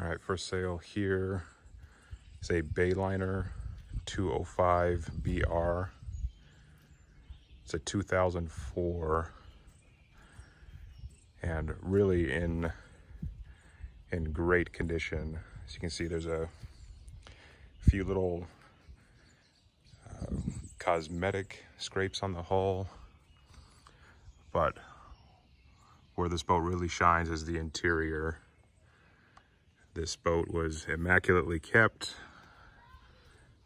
All right, for sale here is a Bayliner 205 BR. It's a 2004 and really in in great condition. As you can see, there's a few little uh, cosmetic scrapes on the hull, but where this boat really shines is the interior. This boat was immaculately kept,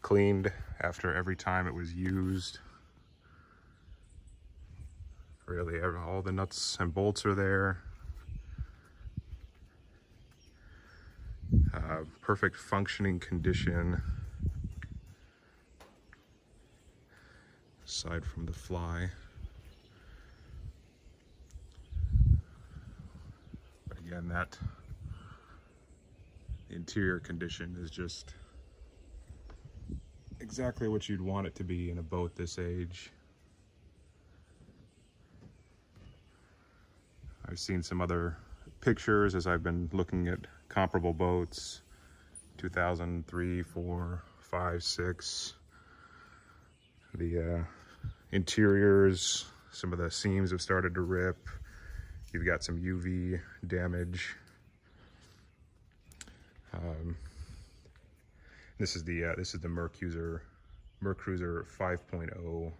cleaned after every time it was used. Really, all the nuts and bolts are there. Uh, perfect functioning condition. Aside from the fly. But again, that interior condition is just exactly what you'd want it to be in a boat this age. I've seen some other pictures as I've been looking at comparable boats. 2003 4 5 6 the uh, interiors some of the seams have started to rip. You've got some UV damage um, this is the uh, this is the Mercruiser Mercruiser 5.0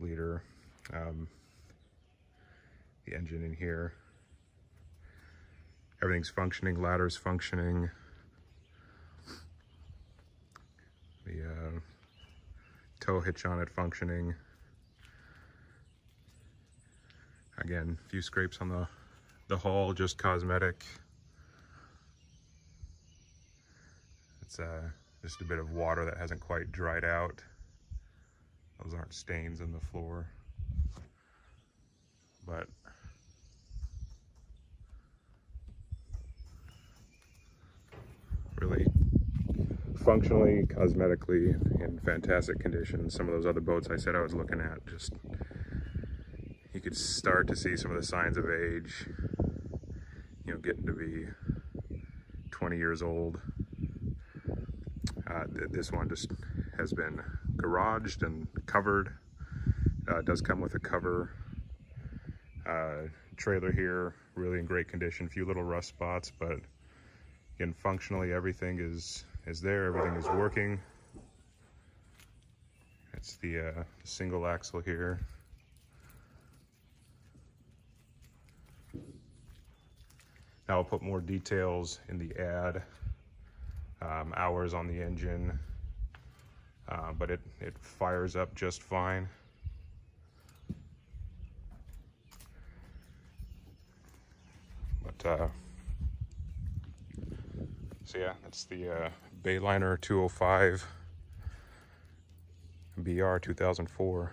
liter. Um, the engine in here. Everything's functioning, ladder's functioning. The uh, tow hitch on it functioning. Again, a few scrapes on the, the hull, just cosmetic. It's uh, just a bit of water that hasn't quite dried out. Those aren't stains in the floor. But really functionally, cosmetically, in fantastic condition. Some of those other boats I said I was looking at, just you could start to see some of the signs of age, you know, getting to be 20 years old. Uh, th this one just has been garaged and covered. Uh, does come with a cover. Uh, trailer here, really in great condition. Few little rust spots, but again, functionally everything is is there. Everything is working. It's the uh, single axle here. Now I'll put more details in the ad um, hours on the engine, uh, but it, it fires up just fine. But, uh, so yeah, that's the uh, Bayliner 205 BR 2004.